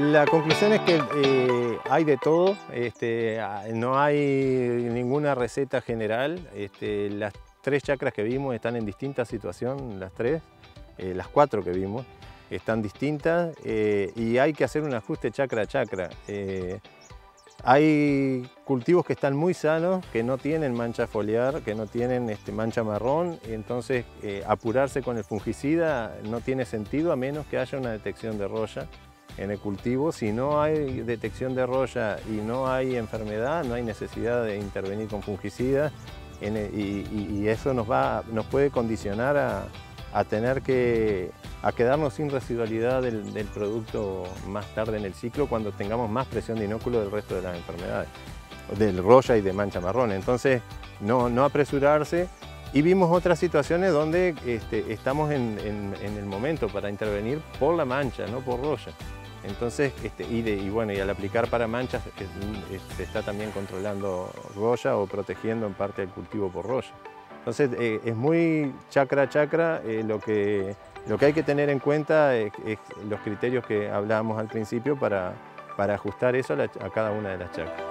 La conclusión es que eh, hay de todo, este, no hay ninguna receta general. Este, las tres chacras que vimos están en distinta situación, las tres, eh, las cuatro que vimos están distintas eh, y hay que hacer un ajuste chacra a chacra. Hay cultivos que están muy sanos, que no tienen mancha foliar, que no tienen este, mancha marrón, entonces eh, apurarse con el fungicida no tiene sentido a menos que haya una detección de roya en el cultivo. Si no hay detección de roya y no hay enfermedad, no hay necesidad de intervenir con fungicida y, eso nos, va, nos puede condicionar a, tener que a quedarnos sin residualidad del, producto más tarde en el ciclo cuando tengamos más presión de inóculo del resto de las enfermedades, del roya y de mancha marrón. Entonces, no, apresurarse. Y vimos otras situaciones donde este, estamos en, el momento para intervenir por la mancha, no por roya. Entonces, este, y, bueno, y al aplicar para manchas se está también controlando roya o protegiendo en parte el cultivo por roya. Entonces eh, es muy chacra chacra, eh, lo, que, lo que hay que tener en cuenta es, los criterios que hablábamos al principio para, para ajustar eso a cada una de las chacras.